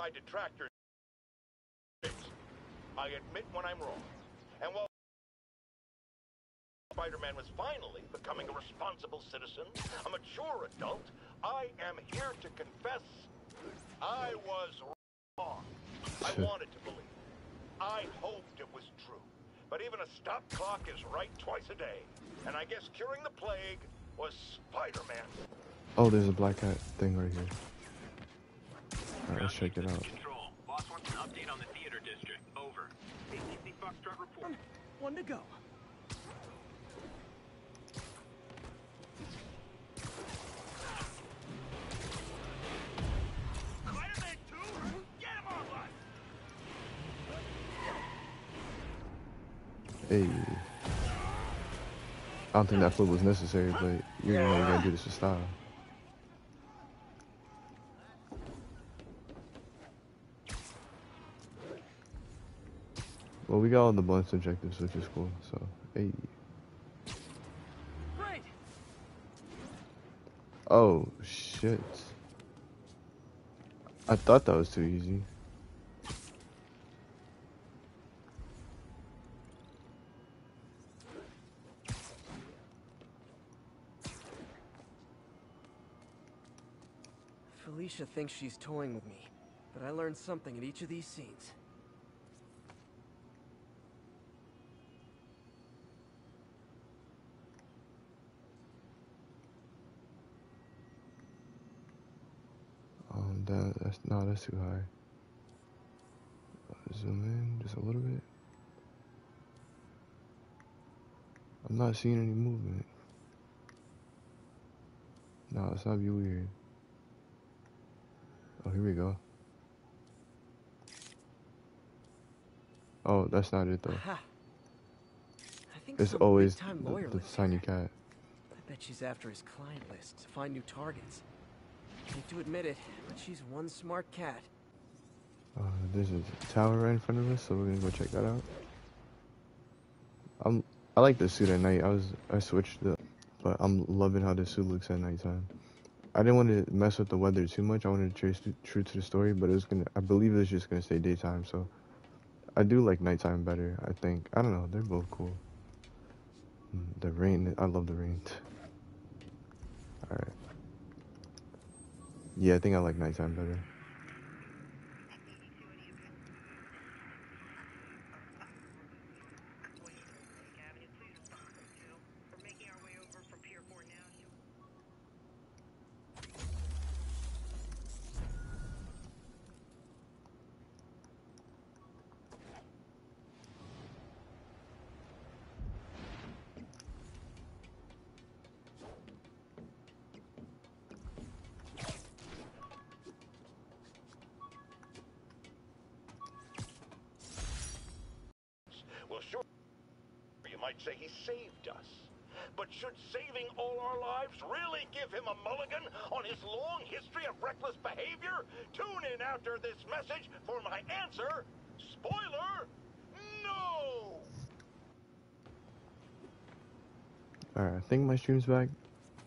my detractors. I admit when I'm wrong. And while Spider-Man was finally becoming a responsible citizen, a mature adult, I am here to confess I was wrong. I wanted to believe. I hoped it was true. But even a stop clock is right twice a day. And I guess curing the plague was Spider-Man. Oh, there's a black cat thing right here. Alright, let's check it out. Control. Boss wants an update on the theater district. Over. ATC Foxtrot report. One to go. Spider-Man 2? Get him online! Hey. I don't think that flip was necessary, but you know you gotta do this with style. Well, we got all the bonus objectives, which is cool. So, hey. Right. Oh, shit. I thought that was too easy. Felicia thinks she's toying with me, but I learned something at each of these scenes. Um, that, that's no, that's too high. Uh, Zoom in just a little bit. I'm not seeing any movement. No, it's not be weird. Oh, here we go. Oh, that's not it though. Aha. I think It's always the, the tiny cat. I bet she's after his client list to find new targets. Hate to admit it, but she's one smart cat. Uh, there's a tower right in front of us, so we're gonna go check that out. I'm I like the suit at night. I was I switched the, but I'm loving how this suit looks at nighttime. I didn't want to mess with the weather too much. I wanted to trace true to the story, but it was gonna. I believe it was just gonna stay daytime. So I do like nighttime better. I think I don't know. They're both cool. Mm, The rain. I love the rain. All right. Yeah, I think I like nighttime better.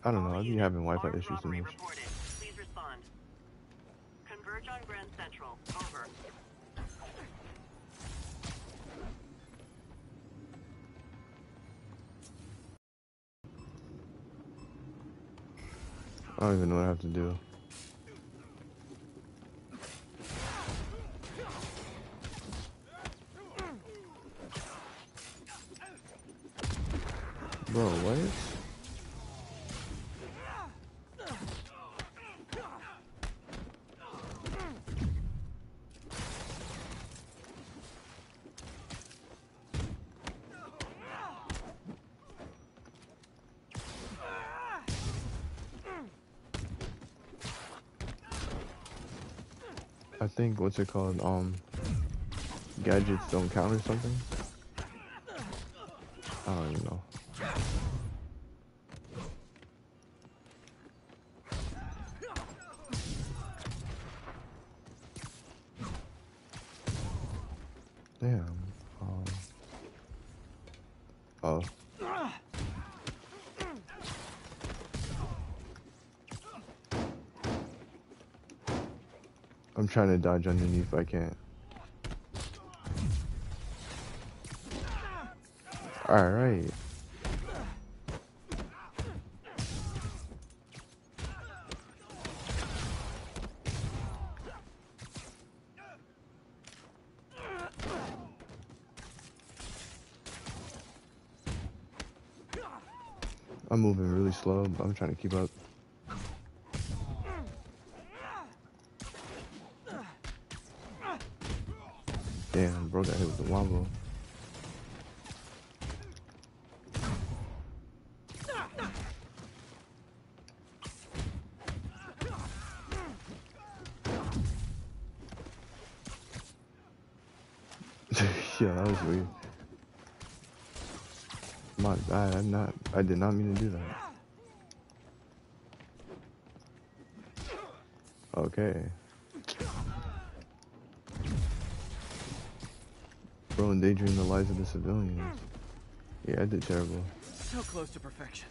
I don't know. I've been having Wi-Fi issues the robbery Please respond. Converge on Grand Central. Over. I don't even know what I have to do. Bro, what? I think what's it called? Um, gadgets don't count or something. Trying to dodge underneath, I can't. Alright. I'm moving really slow, but I'm trying to keep up. Damn, bro got hit with the wombo. yeah, that was weird. My bad, I'm not, I did not mean to do that. Okay. Bro, endangering the lives of the civilians. Yeah, I did terrible. So close to perfection.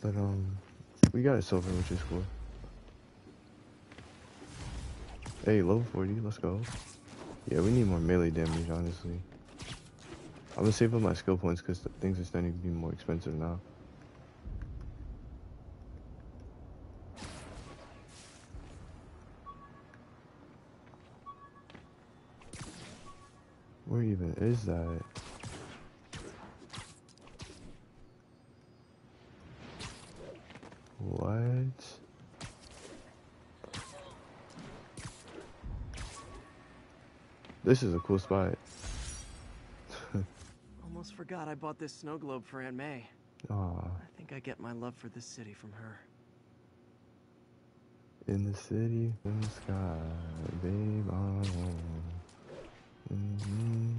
But, um, we got a silver, which is cool. Hey, level 40, let's go. Yeah, we need more melee damage, honestly. I'm gonna save up my skill points because things are starting to be more expensive now. Where even is that? What? This is a cool spot. Almost forgot I bought this snow globe for Aunt May. Aw, I think I get my love for this city from her. in the city, in the sky, babe, I'm home. hmm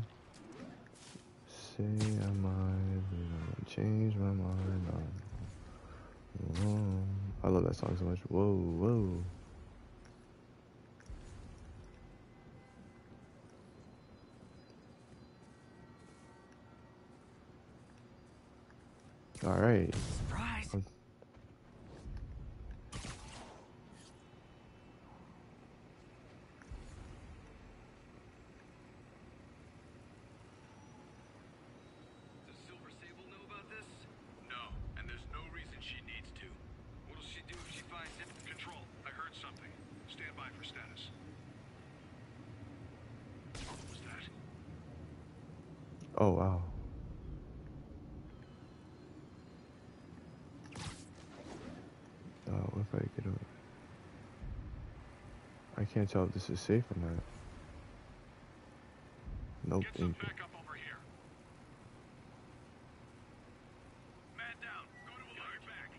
Say I might, change my mind. I'm. I love that song so much. Whoa, whoa. Status. What was that? Oh wow. Oh, what if I get a... I can't tell if this is safe or not. Nope, ain't good. backup over here. Man down. Go to alert back.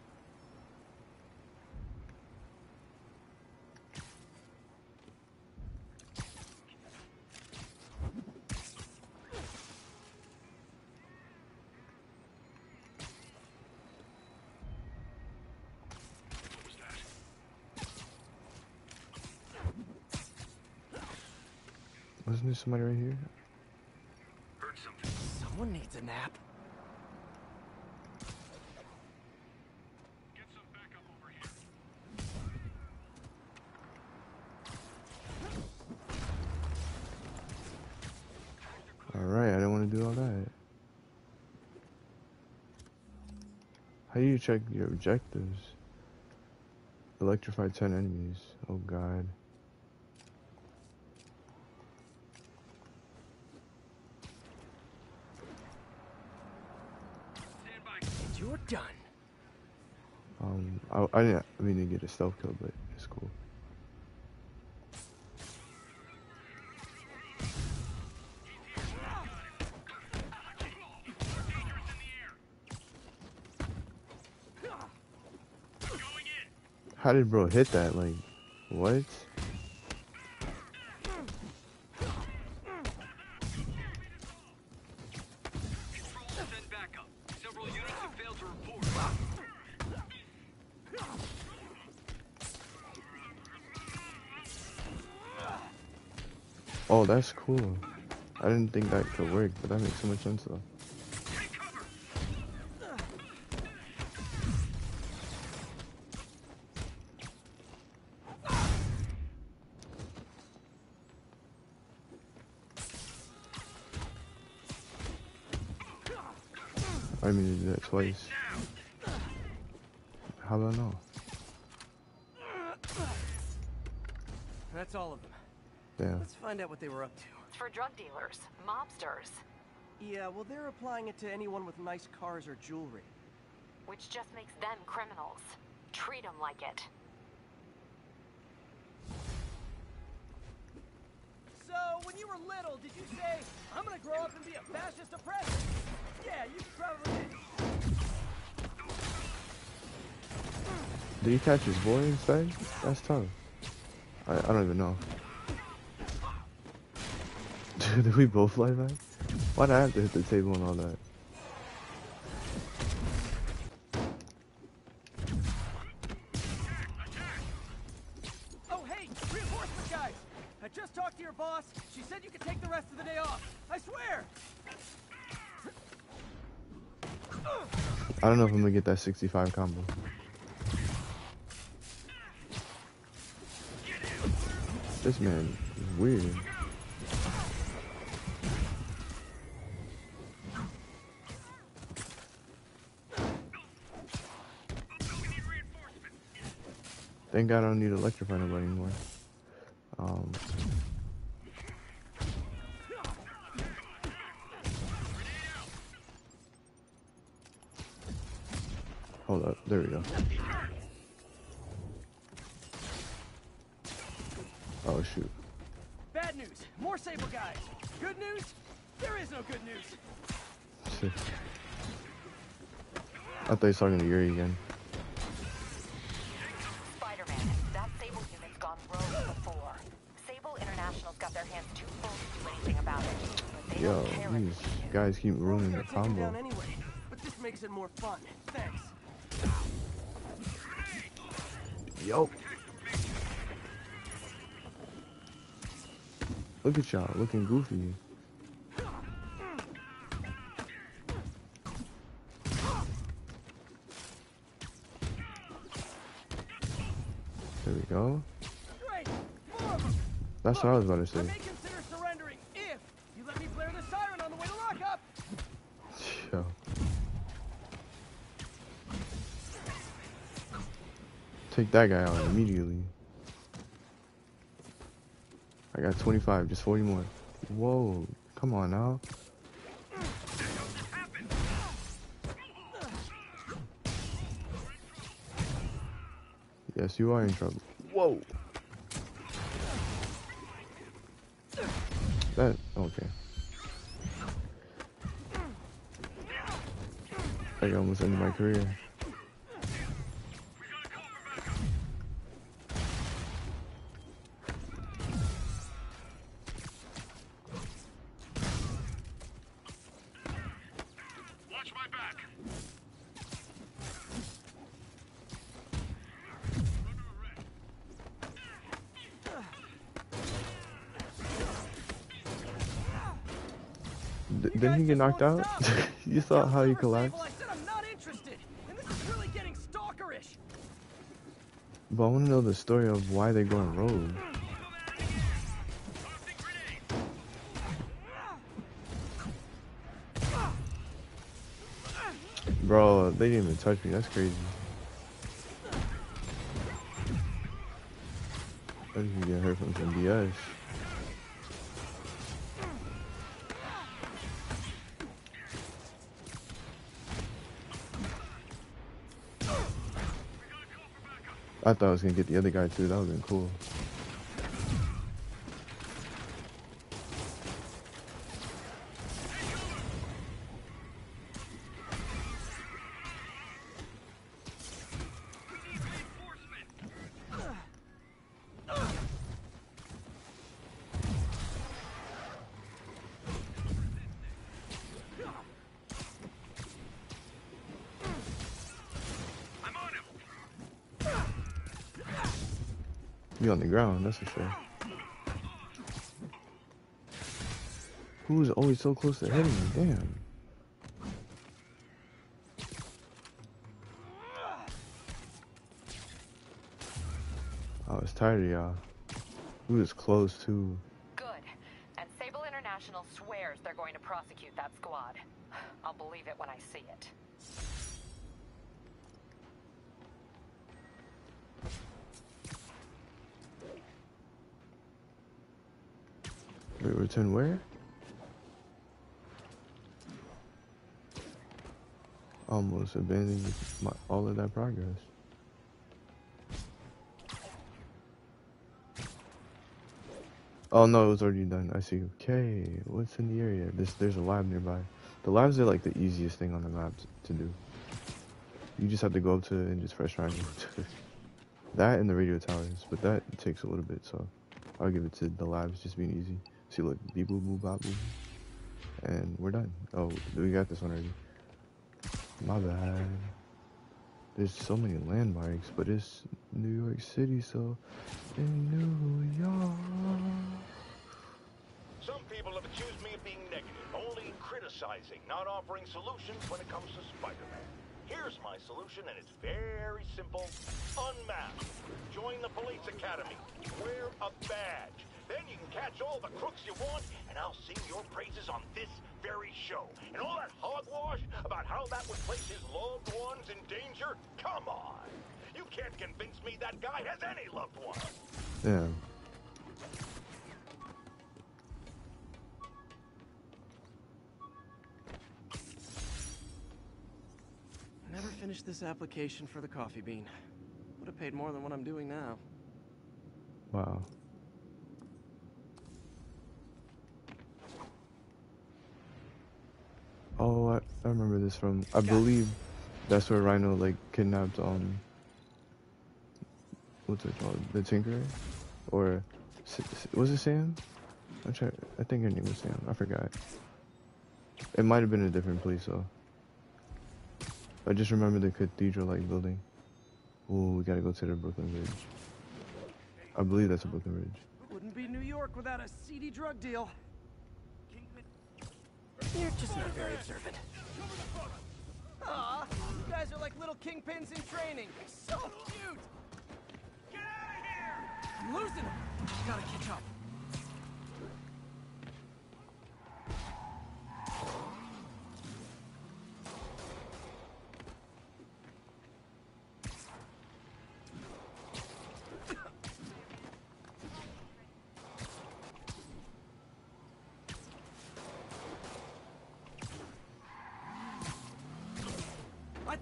What was that? Wasn't there somebody right here? Heard something. Someone needs a nap. Get some backup over here. Alright, I didn't want to do all that. How do you check your objectives? Electrify 10 enemies. Oh god. Stand by. And you're done. Um, I, I didn't I mean to get a stealth kill, but it's cool. How did bro hit that? Like, what? that's cool. I didn't think that could work, but that makes so much sense though. I mean, do that twice. How do I know? That's all of them. Damn. Let's find out what they were up to. It's for drug dealers, mobsters, Yeah, well, they're applying it to anyone with nice cars or jewelry. which just makes them criminals. Treat them like it. So, when you were little, did you say, I'm gonna grow up and be a fascist oppressor? Yeah, you probably did. Did he catch his boy instead? That's tough. I, I don't even know. Did we both fly back? Why'd I have to hit the table and all that? Oh, hey, reinforcement guys! I just talked to your boss. She said you could take the rest of the day off. I swear! I don't know if I'm gonna get that 65 combo. This man is weird. Thank God I don't need to electrify nobody anymore. Um, hold up, there we go. Oh shoot. Bad news. More Sable guys. Good news? There is no good news. I thought he was talking to Yuri again. These guys keep ruining the combo. anyway, but this makes it more fun. Thanks. Yo. Look at y'all, looking goofy. There we go. Great! More of them! That's what I was about to say. Take that guy out immediately. I got 25, just 40 more. Whoa, come on now. Yes, you are in trouble. Whoa. That, okay. I almost ended my career. Didn't get knocked out? you saw how he collapsed? Sable I said I'm not interested, and this is really getting stalkerish. But I want to know the story of why they're going rogue. Bro, they didn't even touch me. That's crazy. I think you get hurt from some BS. I thought I was gonna get the other guy too. That would've been cool. The ground, that's for sure. Who's always so close to hitting me? Damn. I was tired of y'all. We was close too. Return where? Almost abandoning my, all of that progress. Oh no, it was already done. I see. Okay, what's in the area? This there's a lab nearby. The labs are like the easiest thing on the map to do. You just have to go up to it and just press triangle. that and the radio towers, but that takes a little bit, so I'll give it to the labs just being easy. See, look, beep boop boop bop and we're done. Oh, we got this one already. My bad. There's so many landmarks, but it's New York City, so in New York. Some people have accused me of being negative, only criticizing, not offering solutions when it comes to Spider-Man. Here's my solution, and it's very simple. Unmask. Join the police academy. Wear a badge. Then you can catch all the crooks you want, and I'll sing your praises on this very show. And all that hogwash about how that would place his loved ones in danger? Come on. You can't convince me that guy has any loved ones. Yeah. Never finished this application for the coffee bean. Would have paid more than what I'm doing now. Wow. Oh, I, I remember this from. I believe that's where Rhino like kidnapped um. What's it called? The Tinkerer, or was it Sam? I'm trying. I think her name was Sam. I forgot. It might have been a different place though. I just remember the cathedral-like building. Oh, we gotta go to the Brooklyn Bridge. I believe that's a Brooklyn Bridge. Wouldn't be New York without a seedy drug deal. You're just not very observant. Aw, you guys are like little kingpins in training. So cute! Get out of here! I'm losing them. Gotta catch up.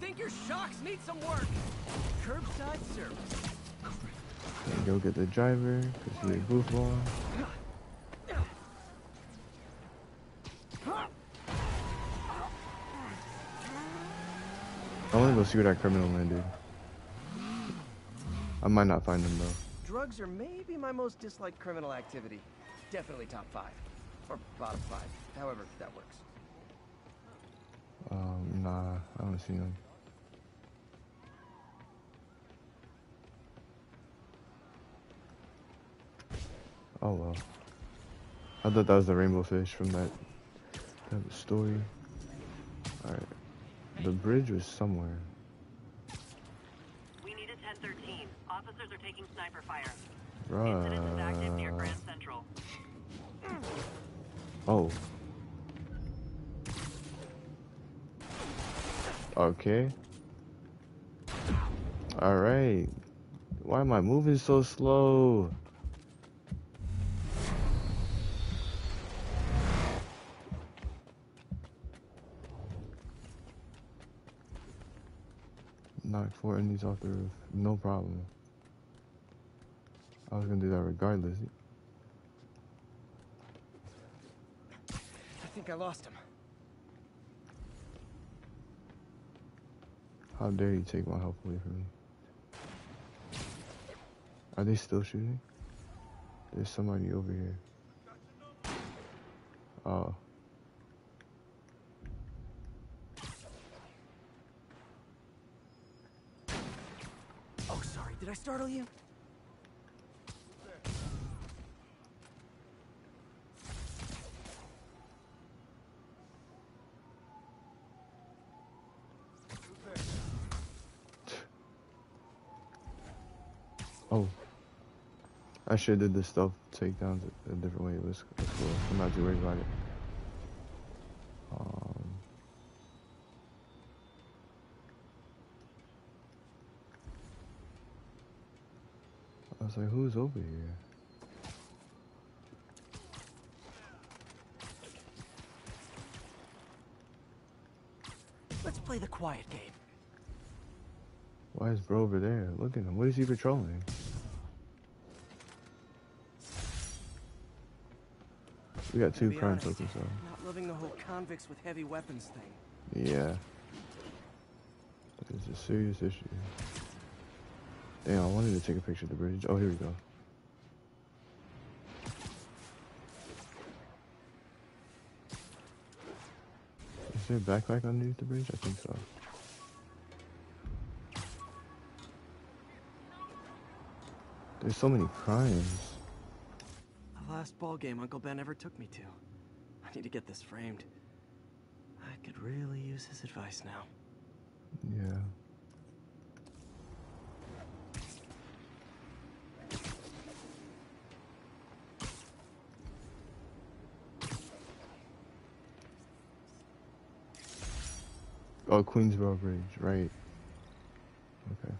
Think your shocks need some work. Curbside service. And go get the driver, cause he a goofball. I wanna go see where that criminal landed. I might not find him though. Drugs are maybe my most disliked criminal activity. Definitely top five. Or bottom five. However that works. Um, nah, I don't see him. Oh well. I thought that was the rainbow fish from that, that story. Alright. The bridge was somewhere. We need a 1013. Officers are taking sniper fire. Incident is active near Grand Central. Oh. Okay. Alright. Why am I moving so slow? Knock four enemies off the roof. No problem. I was gonna do that regardless. I think I lost him. How dare you take my help away from me? Are they still shooting? There's somebody over here. Oh. Oh, sorry. Did I startle you? Oh. I should have did this stuff takedowns a, different way. It was cool. I'm not too worried about it. Was like, who's over here? Let's play the quiet game. Why is bro over there? Look at him. What is he patrolling? We got two be crime honest, tokens, so. Not loving the whole convicts with heavy weapons thing. Yeah. It's a serious issue. Damn, I wanted to take a picture of the bridge. Oh, here we go. Is there a backpack underneath the bridge? I think so. There's so many crimes. The last ball game Uncle Ben ever took me to. I need to get this framed. I could really use his advice now. Yeah. Oh, Queensboro Bridge, right. Okay.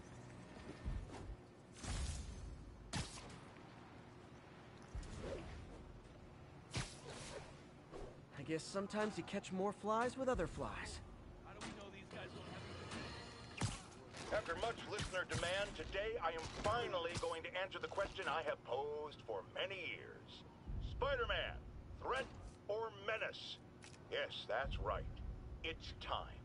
I guess sometimes you catch more flies with other flies. After much listener demand, today I am finally going to answer the question I have posed for many years. Spider-Man, threat or menace? Yes, that's right. It's time.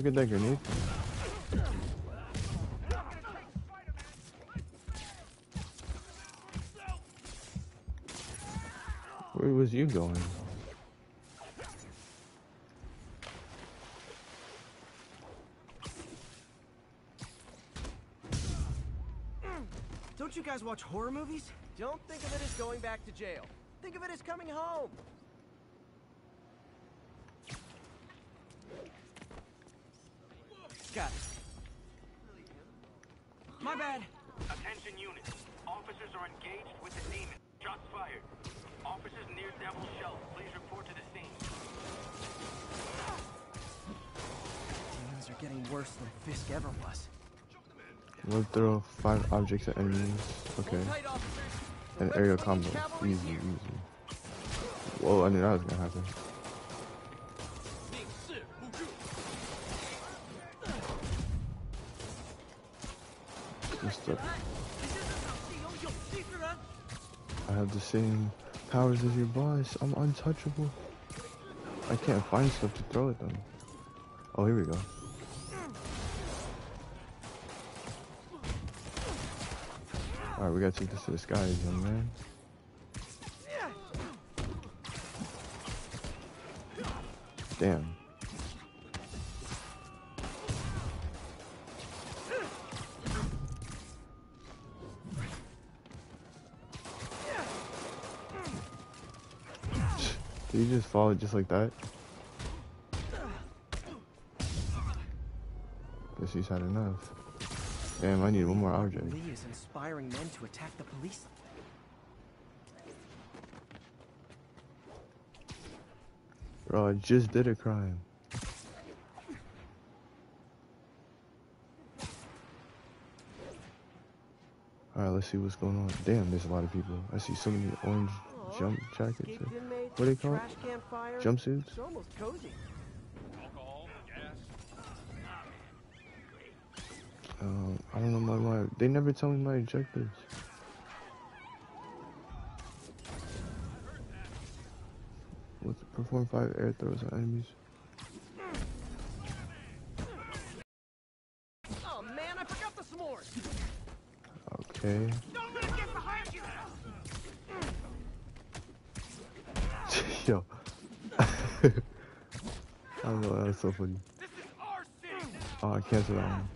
bro get that grenade from? Where was you going? Don't you guys watch horror movies? Don't think of it as going back to jail. Think of it as coming home. Got it. My bad. Attention units. Officers are engaged with the demon. Shots fired. Officers near Devil's Shelf. Please report to the scene. Demons are getting worse than Fisk ever was. We'll throw five objects at enemies. Okay. Tight. An aerial combo. Easy, easy. Whoa, I knew that was gonna happen. I have the same powers as your boss. I'm untouchable. I can't find stuff to throw at them. Oh, here we go. Alright, we gotta take this to the skies, young man. Damn. Just fall just like that? Guess he's had enough. Damn, I need one more object. Li is inspiring men to attack the police. Bro, I just did a crime. Alright, let's see what's going on. Damn, there's a lot of people. I see so many orange jump jackets. or- What do they call it? trash can. Jumpsuits? It's almost cozy. Alcohol, gas. Um, I don't know my, my they never tell me my objectives. What's Perform five air throws on enemies. Oh man, I forgot the s'mores! Okay. I don't know, that was so funny. Oh, I canceled that one.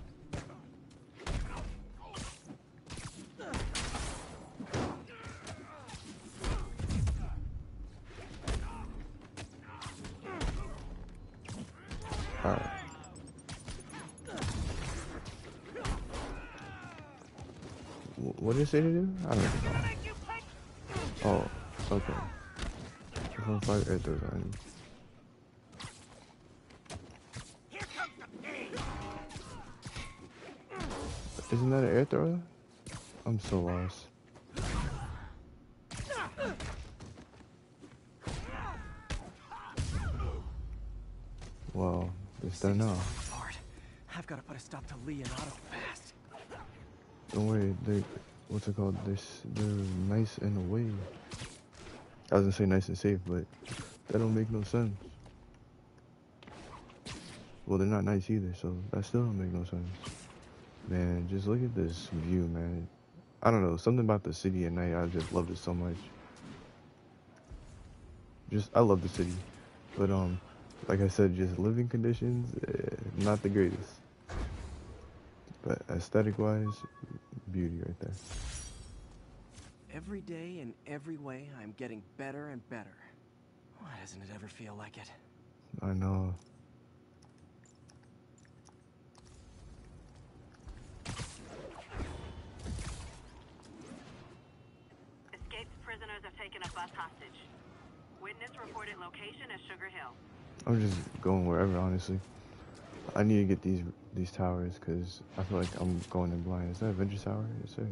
Alright. Wh- What did it say to do? I don't know. Oh, okay. Perform five air throws on Isn't that an air thrower? I'm so lost. Well, it's done now. Hard. I've got to put a stop to Li and Otto fast. Don't worry, they what's it called? They're, they're nice in a way. I was gonna say nice and safe, but that don't make no sense. Well, they're not nice either, so that still don't make no sense. Man, just look at this view, man. I don't know, something about the city at night. I just love it so much. Just, I love the city, but um, like I said, just living conditions, eh, not the greatest. But aesthetic-wise, beauty right there. Every day in every way, I'm getting better and better. Why doesn't it ever feel like it? I know. Escaped prisoners hostage. Witness reported location as Sugar Hill. I'm just going wherever, honestly. I need to get these these towers because I feel like I'm going in blind. Is that Adventure Tower? Yes, sir.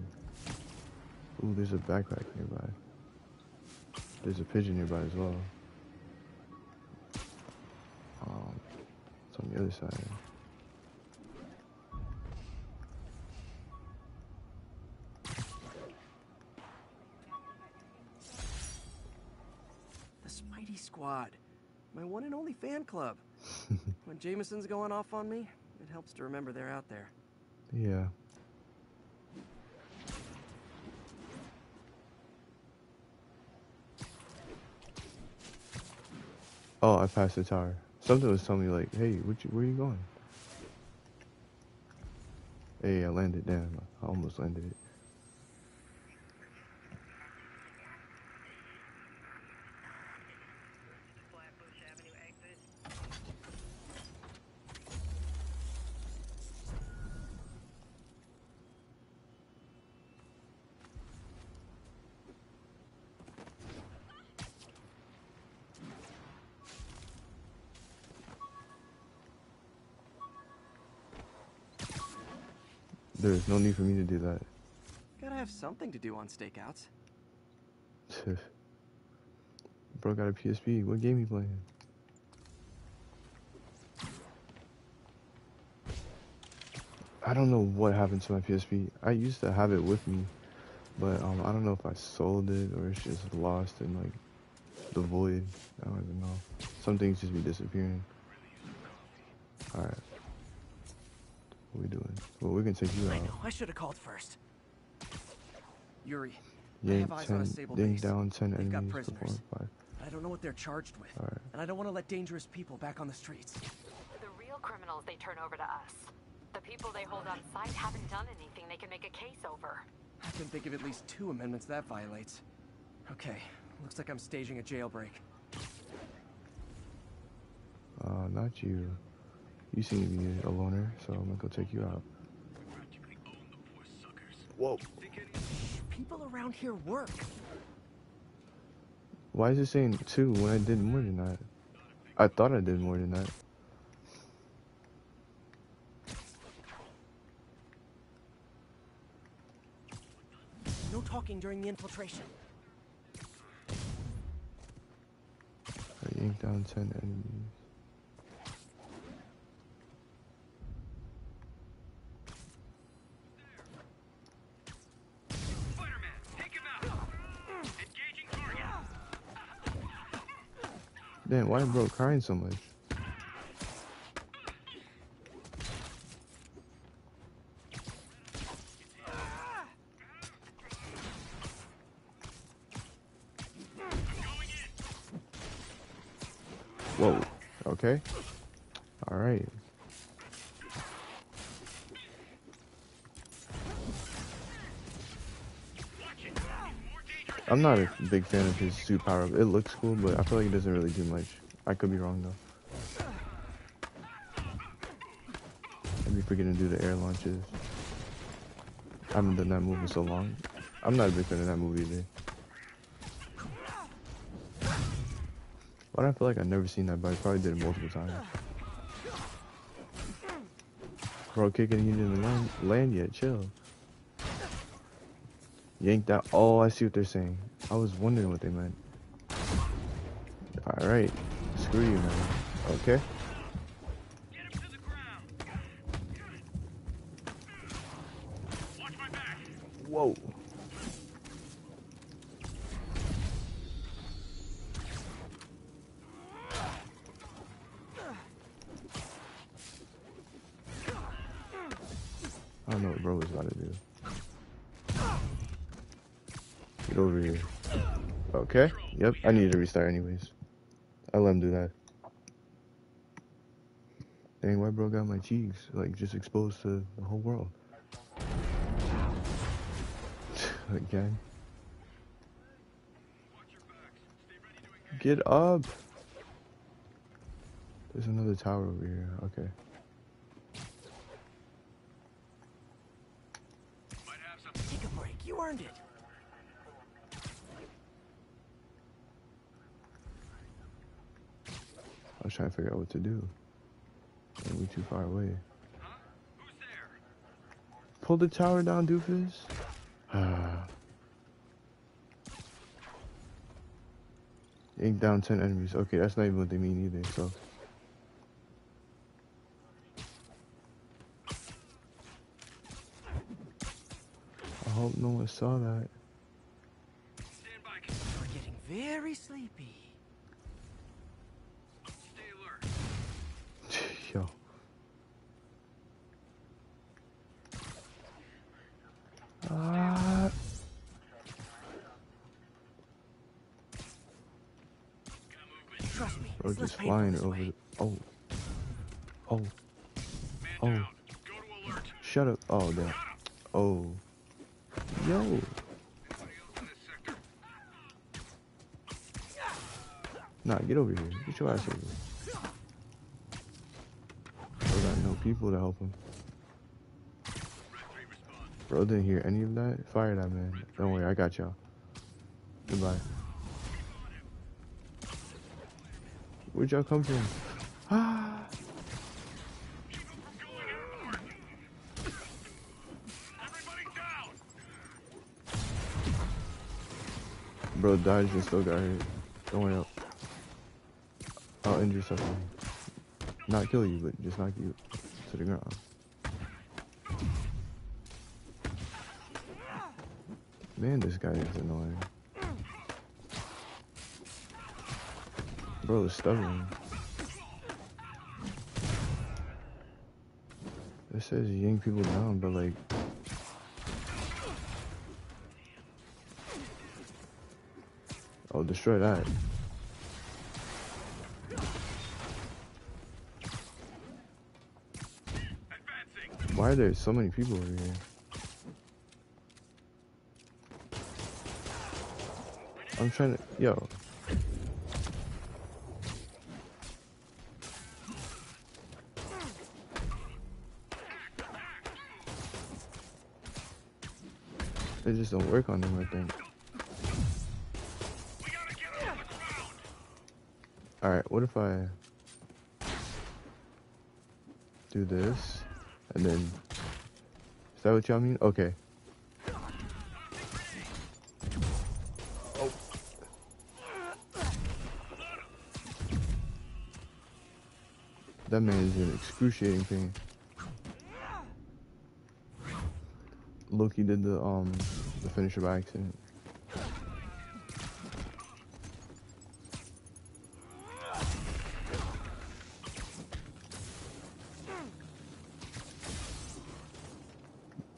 Ooh, there's a backpack nearby. There's a pigeon nearby as well. Um, it's on the other side. And only fan club. when Jameson's going off on me, it helps to remember they're out there. Yeah. Oh, I passed the tower. Something was telling me like, "Hey, what you, where you going?" Hey, I landed. Damn, I almost landed it. There's no need for me to do that. Gotta have something to do on stakeouts. Bro got a PSP. What game you playing? I don't know what happened to my PSP. I used to have it with me, but um, I don't know if I sold it or it's just lost in like the void. I don't even know. Some things just be disappearing. All right. What we doing? Well, we can take you out. I know, I should have called first. Yuri, I Yank have eyes on a Sable yank base. down 10 They've got prisoners. Five. I don't know what they're charged with. All right. And I don't want to let dangerous people back on the streets. The real criminals they turn over to us. The people they hold on site haven't done anything they can make a case over. I can think of at least two amendments that violates. Okay, looks like I'm staging a jailbreak. Uh, not you. You seem to be a loner, so I'm gonna go take you out. Practically own the poor suckers. Whoa. Think People around here work. Why is it saying two when I did more than that? I thought I did more than that. No talking during the infiltration. I yanked down 10 enemies. Spider-Man, take him out. Engaging target. Damn, why bro crying so much? Whoa. Okay. All right. I'm not a big fan of his suit power. It looks cool, but I feel like it doesn't really do much. I could be wrong though. I'd be forgetting to do the air launches. I haven't done that move in so long. I'm not a big fan of that move either. Why do I feel like I've never seen that, but I probably did it multiple times. Bro, kicking you didn't land, land yet, chill. Yank that. Oh, I see what they're saying. I was wondering what they meant. Alright. Screw you, man. Okay. Yep. I needed to restart anyways. I let him do that. Dang, why bro got my cheeks like just exposed to the whole world? Again. Watch your backs. Stay ready to engage. Get up. There's another tower over here. Okay. Might have something. Take a break. You earned it. I was trying to figure out what to do. And we too far away. Huh? Who's there? Pull the tower down, doofus. Ink down 10 enemies. Okay, that's not even what they mean either, so. I hope no one saw that. Stand by. We're getting very sleepy. Stay alert. Yo. Ah. Trust me. Bro, it's less just flying over. The, oh. Oh. Oh. down. Go to alert. Shut up. Oh, damn. Oh. Yo. Anybody else in this sector? Nah, get over here. Get your ass over here. Bro got no people to help him. Red 3 respond. Bro didn't hear any of that. Fire that man. Don't worry, I got y'all. Goodbye. Where'd y'all come from? Ah. Keep him from going out. Everybody down. Bro dodged and still got hurt. Don't worry. I'll, I'll injure something. Not kill you, but just knock you to the ground. Man, this guy is annoying. Bro is stubborn. It says yank people down, but like. Oh, destroy that. Why are there so many people over here? I'm trying to. Yo. They just don't work on them, I think. Alright, what if I do this and then is that what y'all mean? Okay. That man is in excruciating pain. Lowkey did the um the finisher by accident.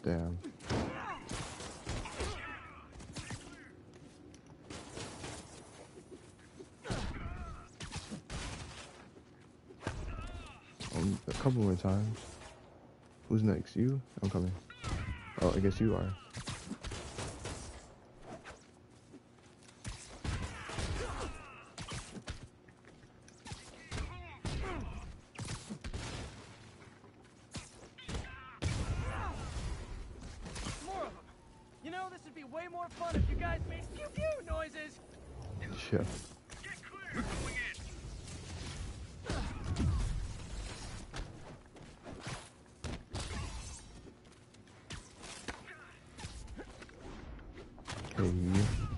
Damn. Um, a couple more times. Who's next? You? I'm coming. Oh, I guess you are. Hey.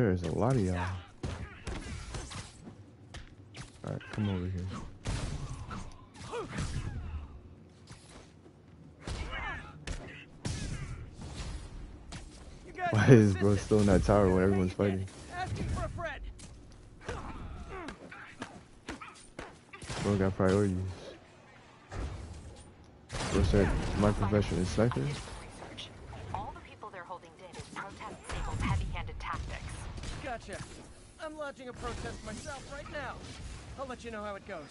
There is a lot of y'all. Alright, come over here. Why is bro still in that tower when everyone's fighting? Bro got priorities. Bro said, my profession is sniper. Let you know how it goes.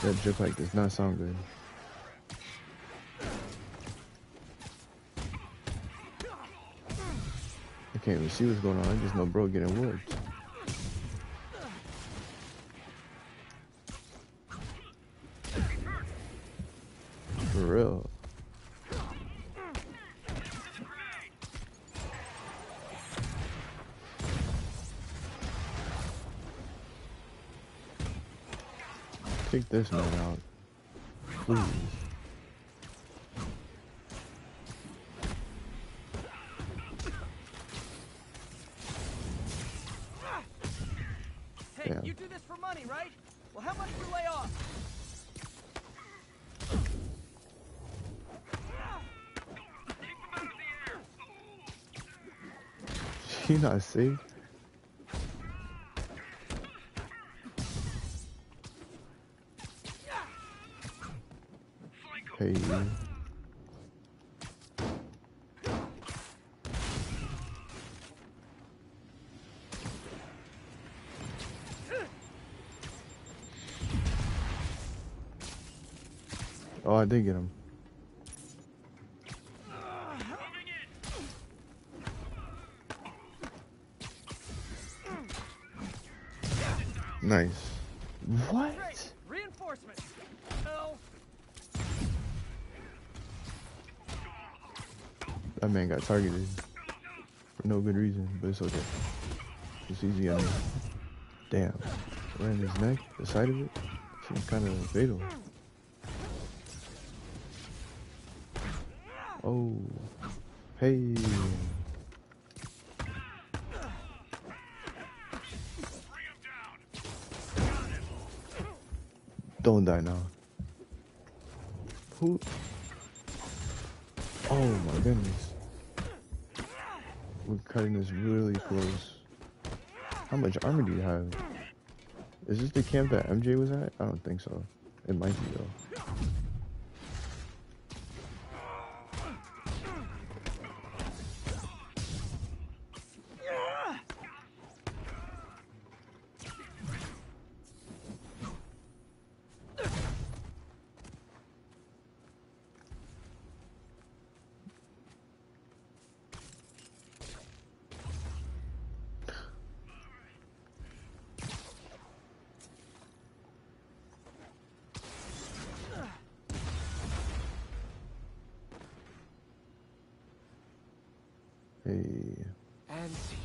That jetpack does not sound good. I can't even see what's going on. I just know bro getting whooped. For real. Take this man out. Please. Hey, Yeah. you do this for money, right? Well, how much do you lay off? She not safe. Oh, I did get him. Nice. What? Oh, That man got targeted for no good reason, but it's okay. It's easy on me. Damn. Around his neck, the side of it, seems kind of fatal. Oh. Hey. Don't die now. Who? Oh my goodness. We're cutting this really close. How much armor do you have? Is this the camp that MJ was at? I don't think so. It might be though. Hey. And see.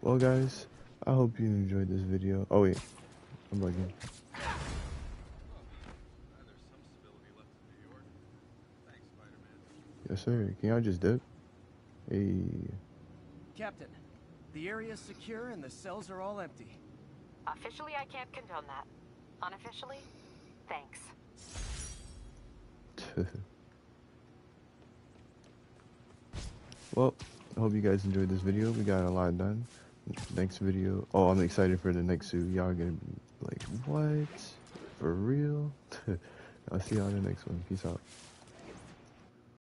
Well, guys, I hope you enjoyed this video. Oh, wait. I'm bugging. Yes, sir. Can y'all just dip? Hey. Captain, the area is secure and the cells are all empty. Officially, I can't condone that. Unofficially, thanks. well, I hope you guys enjoyed this video. We got a lot done. Next video. Oh, I'm excited for the next suit. Y'all gonna be like, what? For real? I'll see y'all in the next one. Peace out.